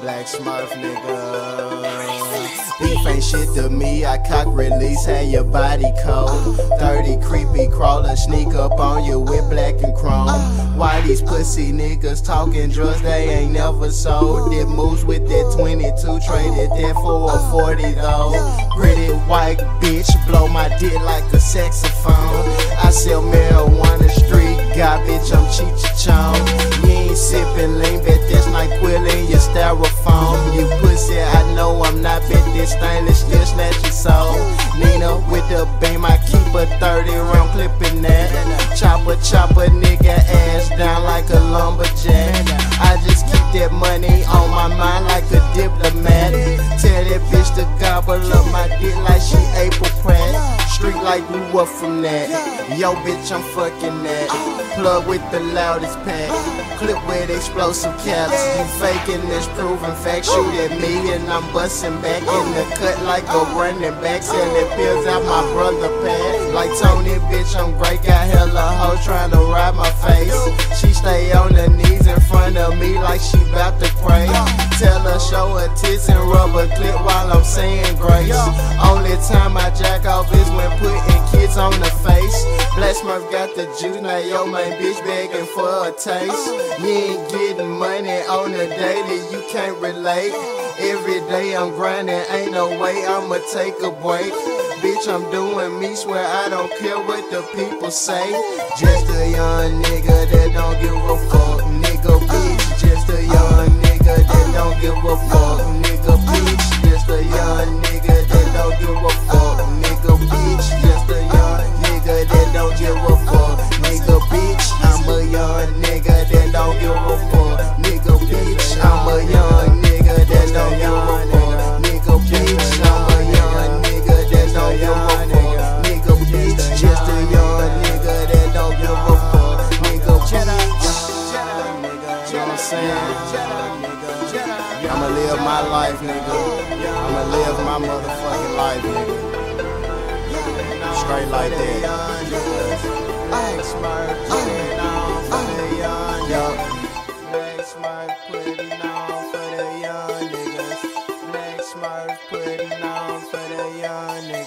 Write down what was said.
Black Smurf, nigga. Beef ain't shit to me, I cock release, had your body cold. 30 creepy crawler, sneak up on you with black and chrome. Why these pussy niggas talking drugs they ain't never sold? Did moves with that 22, traded that for a 40 though. Pretty white bitch, blow my dick like a saxophone. I sell marijuana street, got bitch, I'm Cheech Chong. Sipping lean, bet that's not quilling your styrofoam. You pussy, I know I'm not bet this stainless steel snatch your soul. Nina with the beam, I keep a 30 round clipping that. Chopper, chopper, nigga ass down like a lumberjack. I just keep that money on my mind like a diplomat. Tell that bitch to gobble up my dick like she April Pratt. Street like we up from that. Yo, bitch, I'm fucking that. Plug with the loudest pack. Clip with explosive caps. You faking this proven fact. Shoot at me and I'm busting back in the cut like a running back. Selling pills out my brother pad. Like Tony, bitch, I'm great. Got hella hoes trying to ride my face. She stay on her knees in front of me like she bout to pray. Tell her show her tits and rubber clip while I'm saying grace. Only time I jack off juice, now yo my bitch begging for a taste. You ain't getting money on the daily, you can't relate. Every day I'm grinding, ain't no way I'ma take a break. Bitch, I'm doing me, swear I don't care what the people say. Just a young nigga that don't give a fuck, nigga saying? I'ma live my life, nigga. I'ma live my motherfucking life, nigga. Straight like that. Putting on for the young niggas.